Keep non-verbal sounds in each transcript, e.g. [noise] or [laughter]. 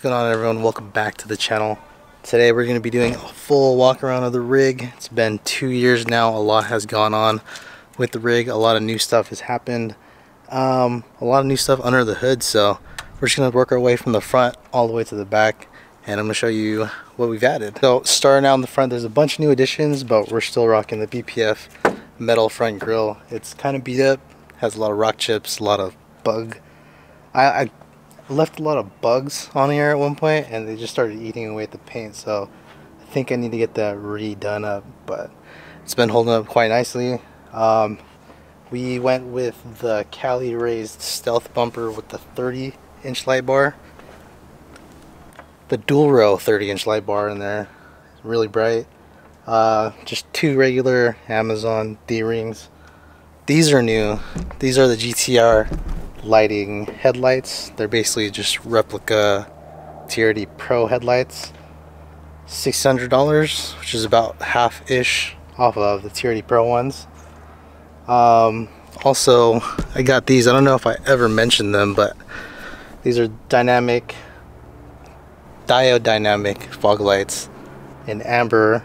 What's going on everyone? Welcome back to the channel. Today we're going to be doing a full walk around of the rig. It's been two years now. A lot has gone on with the rig. A lot of new stuff has happened. Um, a lot of new stuff under the hood. So we're just going to work our way from the front all the way to the back. And I'm going to show you what we've added. So starting out in the front, there's a bunch of new additions, but we're still rocking the BPF metal front grille. It's kind of beat up. Has a lot of rock chips, a lot of bug. I, I left a lot of bugs on here at one point and they just started eating away at the paint so I think I need to get that redone up but it's been holding up quite nicely. Um, we went with the Cali raised stealth bumper with the 30 inch light bar. The dual row 30 inch light bar in there really bright. Uh, just two regular Amazon D-rings. These are new. These are the GTR lighting headlights. They're basically just replica TRD Pro headlights. $600, which is about half-ish off of the TRD Pro ones. Um, also, I got these. I don't know if I ever mentioned them, but these are dynamic, diode dynamic fog lights in amber.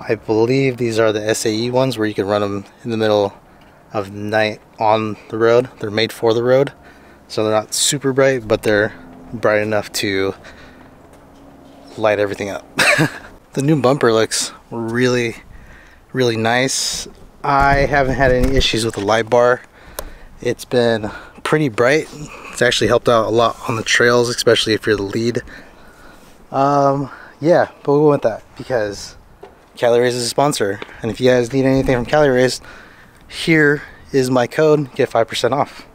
I believe these are the SAE ones where you can run them in the middle of night on the road. They're made for the road, so they're not super bright, but they're bright enough to light everything up. [laughs] the new bumper looks really, really nice. I haven't had any issues with the light bar. It's been pretty bright. It's actually helped out a lot on the trails, especially if you're the lead. Um, yeah, but we went with that because Cali Raised is a sponsor. And if you guys need anything from Cali Raised, here is my code, get 5% off.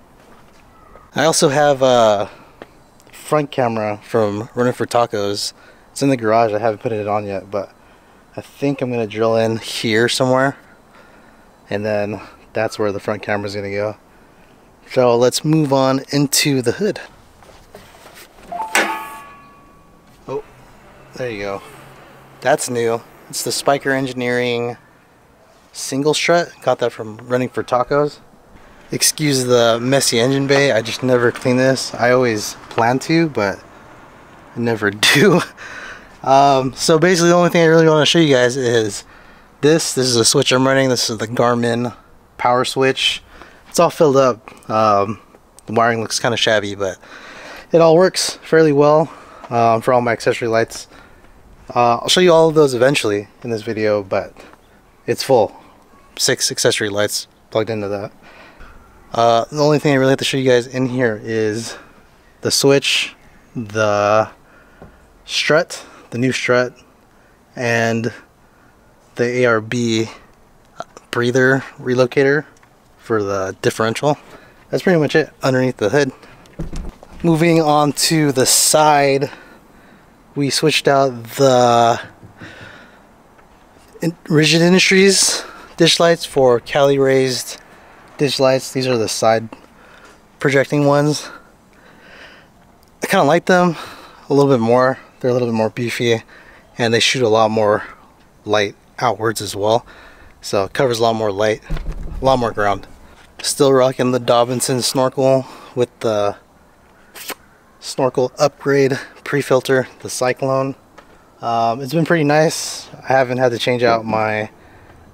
I also have a front camera from Running for Tacos. It's in the garage, I haven't put it on yet, but I think I'm gonna drill in here somewhere. And then that's where the front camera is gonna go. So let's move on into the hood. Oh, there you go. That's new. It's the Spiker Engineering single strut. Got that from running for tacos. Excuse the messy engine bay. I just never clean this. I always plan to, but I never [laughs] do. Um, so basically the only thing I really want to show you guys is this. This is a switch I'm running. This is the Garmin power switch. It's all filled up. Um, the wiring looks kind of shabby, but it all works fairly well um, for all my accessory lights. Uh, I'll show you all of those eventually in this video, but it's full six accessory lights plugged into that. Uh, the only thing I really have to show you guys in here is the switch, the strut, the new strut, and the ARB breather relocator for the differential. That's pretty much it underneath the hood. Moving on to the side, we switched out the Rigid Industries ditch lights for Cali raised ditch lights. These are the side projecting ones. I kind of like them a little bit more. They're a little bit more beefy and they shoot a lot more light outwards as well. So it covers a lot more light, a lot more ground. Still rocking the Dobinson snorkel with the snorkel upgrade pre-filter, the Cyclone. Um, it's been pretty nice. I haven't had to change out my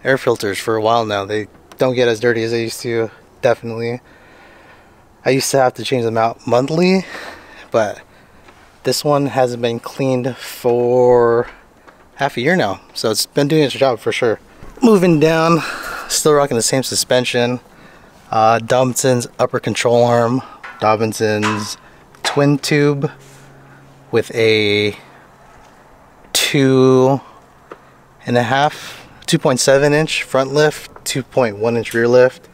air filters for a while now. They don't get as dirty as they used to, definitely. I used to have to change them out monthly, but this one hasn't been cleaned for half a year now. So it's been doing its job for sure. Moving down, still rocking the same suspension. Uh, Dobinson's upper control arm. Dobinson's twin tube with a two and a half 2.7 inch front lift, 2.1 inch rear lift.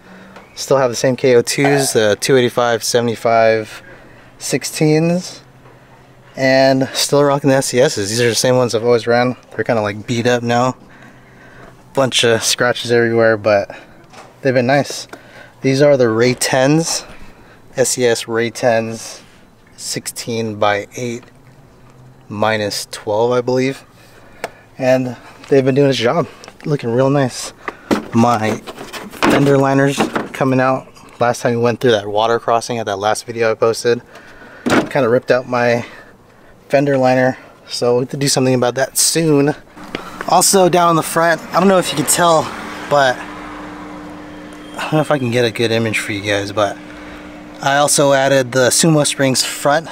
Still have the same KO2s, the 285, 75, 16s. And still rocking the SCSs. These are the same ones I've always ran. They're kind of like beat up now. Bunch of scratches everywhere, but they've been nice. These are the Ray 10s. SCS Ray 10s 16 by 8 minus 12 I believe and they've been doing its job looking real nice. My fender liners coming out. Last time we went through that water crossing at that last video I posted. Kind of ripped out my fender liner. So we have to do something about that soon. Also down in the front, I don't know if you can tell, but I don't know if I can get a good image for you guys, but I also added the Sumo Springs front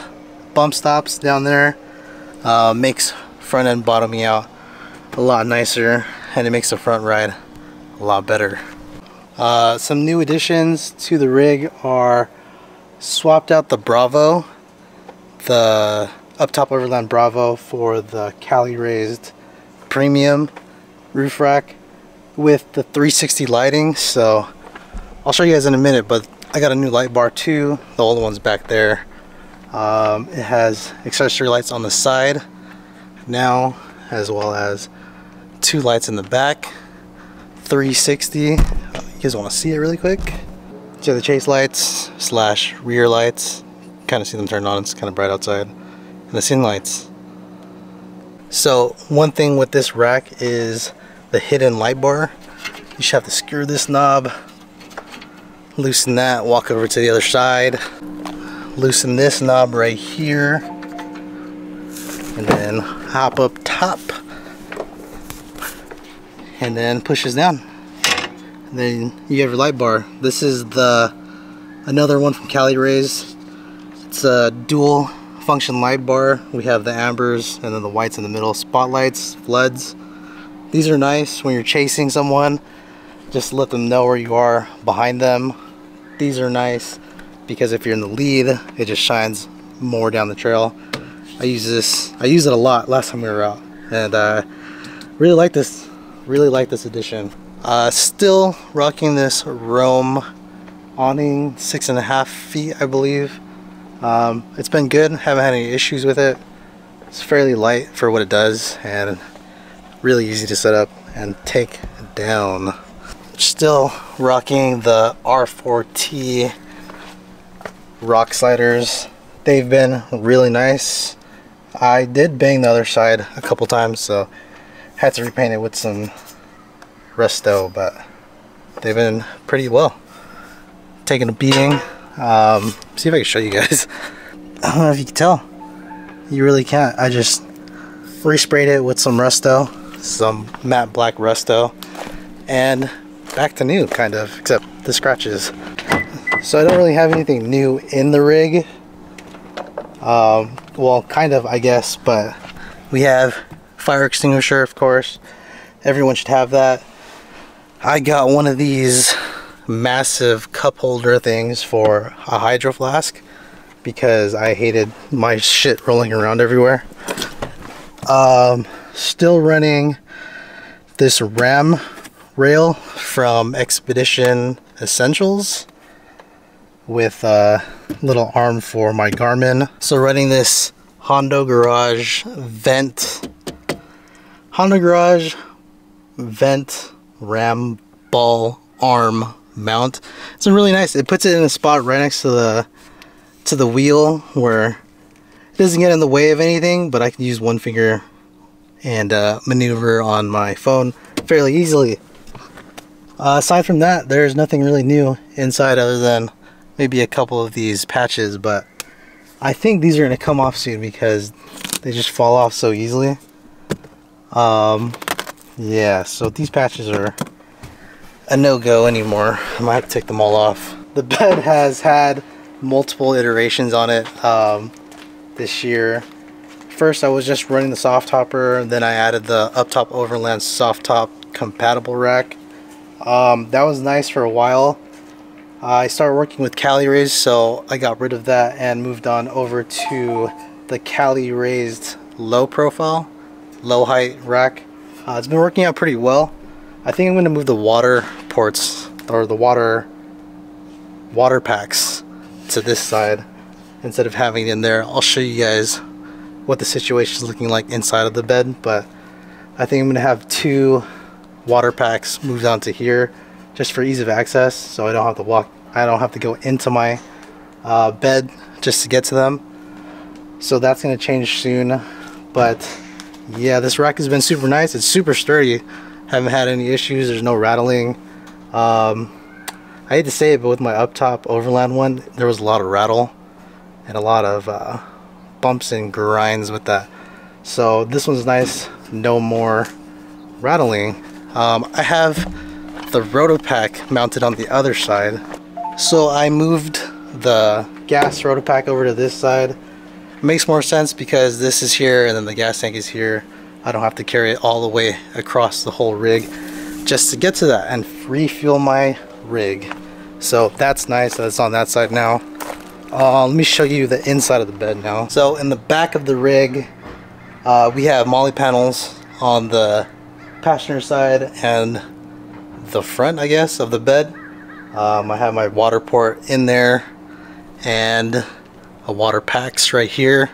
bump stops down there. Uh, makes front end bottoming out a lot nicer and it makes the front ride a lot better. Uh, some new additions to the rig are swapped out the Bravo, the up top overland Bravo for the Cali raised premium roof rack with the 360 lighting. So I'll show you guys in a minute, but I got a new light bar too. The old one's back there. Um, it has accessory lights on the side now, as well as two lights in the back. 360. You guys want to see it really quick? So the chase lights slash rear lights. Kind of see them turned on. It's kind of bright outside. And the scene lights. So one thing with this rack is the hidden light bar. You should have to screw this knob loosen that walk over to the other side loosen this knob right here and then hop up top and then pushes down. And then you have your light bar. This is the another one from Cali Rays. It's a dual function light bar. We have the ambers and then the whites in the middle. Spotlights floods. These are nice when you're chasing someone. Just let them know where you are behind them. These are nice because if you're in the lead, it just shines more down the trail. I use this, I use it a lot last time we were out. And uh, really like this, really like this addition. Uh, still rocking this Roam awning, six and a half feet, I believe. Um, it's been good, haven't had any issues with it. It's fairly light for what it does and really easy to set up and take down still rocking the R4T rock sliders. They've been really nice. I did bang the other side a couple times, so had to repaint it with some resto, but they've been pretty well. Taking a beating. Um, see if I can show you guys. [laughs] I don't know if you can tell. You really can't. I just resprayed it with some resto, some matte black resto, and back to new, kind of, except the scratches. So I don't really have anything new in the rig. Um, well, kind of, I guess, but we have fire extinguisher, of course. Everyone should have that. I got one of these massive cup holder things for a hydro flask because I hated my shit rolling around everywhere. Um, still running this Ram rail from Expedition Essentials with a little arm for my Garmin. So running this Hondo Garage vent, Hondo Garage vent ram ball arm mount. It's really nice. It puts it in a spot right next to the to the wheel where it doesn't get in the way of anything, but I can use one finger and uh, maneuver on my phone fairly easily. Uh, aside from that, there's nothing really new inside other than maybe a couple of these patches, but I think these are going to come off soon because they just fall off so easily. Um, yeah, so these patches are a no-go anymore. I might have to take them all off. The bed [laughs] has had multiple iterations on it um, this year. First, I was just running the soft topper, then I added the up top overland soft top compatible rack um, that was nice for a while. I started working with Cali raised, so I got rid of that and moved on over to the Cali raised low profile, low height rack. Uh, it's been working out pretty well. I think I'm going to move the water ports or the water water packs to this side instead of having it in there. I'll show you guys what the situation is looking like inside of the bed, but I think I'm going to have two water packs moved onto here just for ease of access so I don't have to walk I don't have to go into my uh, bed just to get to them so that's gonna change soon but yeah this rack has been super nice it's super sturdy haven't had any issues there's no rattling um, I hate to say it but with my up top overland one there was a lot of rattle and a lot of uh, bumps and grinds with that. So this one's nice, no more rattling. Um, I have the RotopaX mounted on the other side. So I moved the gas RotopaX over to this side. Makes more sense because this is here and then the gas tank is here. I don't have to carry it all the way across the whole rig just to get to that and refuel my rig. So that's nice, that's on that side now. Uh, let me show you the inside of the bed now. So in the back of the rig, uh, we have MOLLE panels on the passenger side and the front, I guess, of the bed. Um, I have my water port in there and a water packs right here.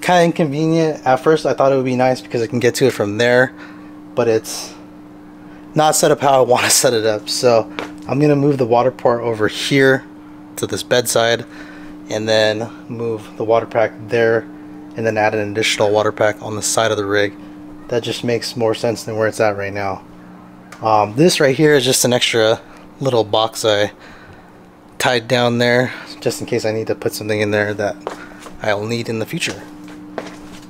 Kind of inconvenient. At first I thought it would be nice because I can get to it from there, but it's not set up how I want to set it up. So I'm going to move the water port over here to this bedside and then move the water pack there and then add an additional water pack on the side of the rig. That just makes more sense than where it's at right now. Um, this right here is just an extra little box I tied down there just in case I need to put something in there that I'll need in the future.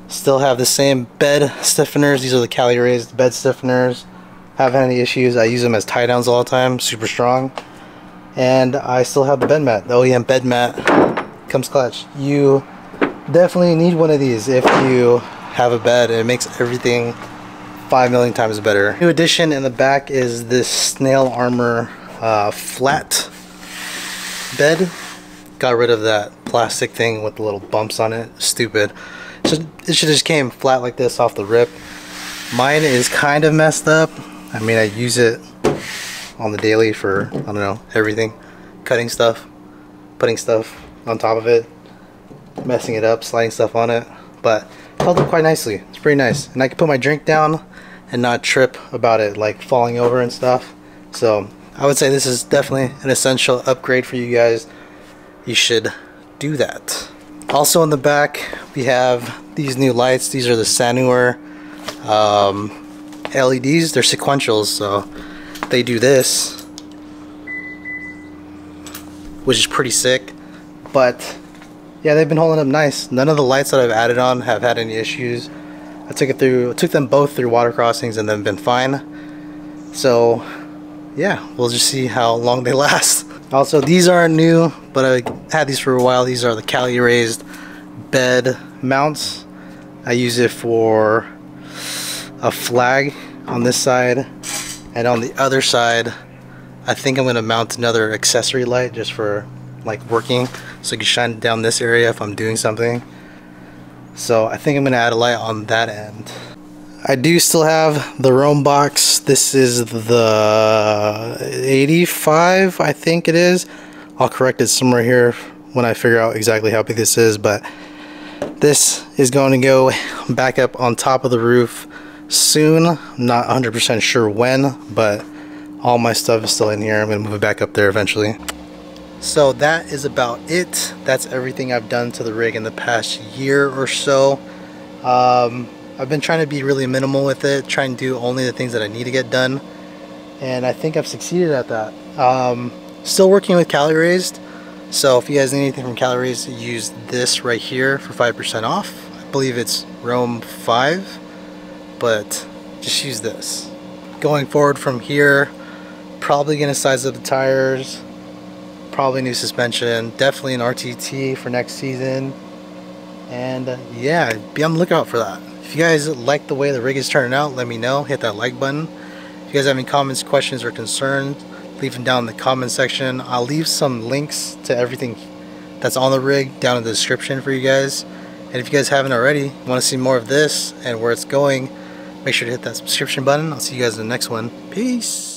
Still have the same bed stiffeners. These are the Cali raised bed stiffeners. Haven't had any issues. I use them as tie downs all the time. Super strong. And I still have the bed mat. The OEM bed mat comes clutch. You definitely need one of these if you have a bed. It makes everything 5 million times better. New addition in the back is this snail armor uh, flat bed. Got rid of that plastic thing with the little bumps on it. Stupid. So it should just came flat like this off the rip. Mine is kind of messed up. I mean, I use it on the daily for, I don't know, everything. Cutting stuff, putting stuff on top of it, messing it up, sliding stuff on it. But held up quite nicely. It's pretty nice. And I can put my drink down and not trip about it like falling over and stuff. So I would say this is definitely an essential upgrade for you guys. You should do that. Also in the back we have these new lights. These are the Sanur um, LEDs. They're sequentials so they do this which is pretty sick but yeah they've been holding up nice none of the lights that I've added on have had any issues I took it through took them both through water crossings and they've been fine so yeah we'll just see how long they [laughs] last. Also these aren't new but I had these for a while. These are the Cali raised bed mounts. I use it for a flag on this side and on the other side I think I'm gonna mount another accessory light just for like working so I can shine down this area if I'm doing something. So I think I'm gonna add a light on that end I do still have the Roam box. This is the 85 I think it is. I'll correct it somewhere here when I figure out exactly how big this is but this is going to go back up on top of the roof soon. I'm not 100% sure when but all my stuff is still in here. I'm gonna move it back up there eventually. So that is about it. That's everything I've done to the rig in the past year or so. Um, I've been trying to be really minimal with it trying to do only the things that I need to get done and I think I've succeeded at that. Um, still working with Cali raised so if you guys need anything from Cali raised use this right here for 5% off. I believe it's Roam 5 but just use this. Going forward from here probably gonna size up the tires probably new suspension definitely an RTT for next season and uh, yeah be on the lookout for that if you guys like the way the rig is turning out let me know. Hit that like button. If you guys have any comments questions or concerns leave them down in the comment section. I'll leave some links to everything that's on the rig down in the description for you guys. And if you guys haven't already want to see more of this and where it's going make sure to hit that subscription button. I'll see you guys in the next one. Peace